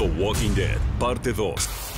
The Walking Dead, parte 2.